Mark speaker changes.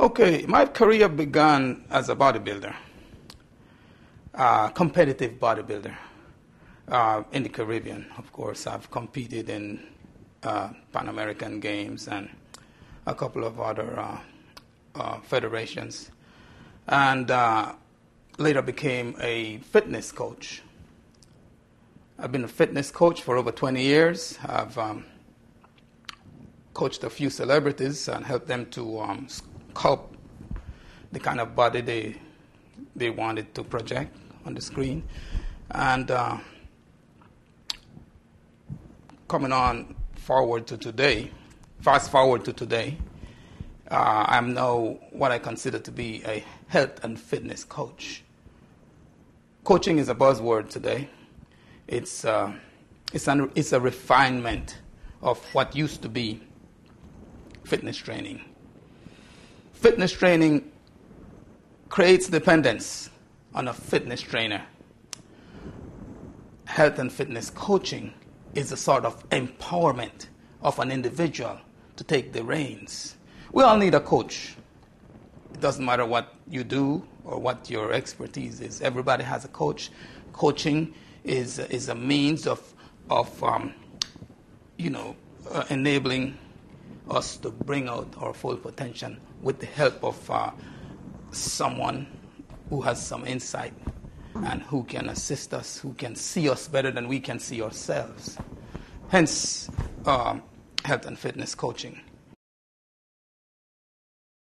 Speaker 1: Okay, my career began as a bodybuilder, uh, competitive bodybuilder uh, in the Caribbean. Of course, I've competed in uh, Pan American Games and a couple of other uh, uh, federations, and uh, later became a fitness coach. I've been a fitness coach for over 20 years. I've um, coached a few celebrities and helped them to um, sculpt the kind of body they they wanted to project on the screen, and uh, coming on forward to today, fast forward to today, uh, I'm now what I consider to be a health and fitness coach. Coaching is a buzzword today. It's, uh, it's, an, it's a refinement of what used to be fitness training. Fitness training creates dependence on a fitness trainer. Health and fitness coaching is a sort of empowerment of an individual to take the reins. We all need a coach. It doesn't matter what you do or what your expertise is. Everybody has a coach. Coaching is, is a means of, of um, you know, uh, enabling us to bring out our full potential with the help of uh, someone who has some insight and who can assist us, who can see us better than we can see ourselves. Hence, um, health and fitness coaching.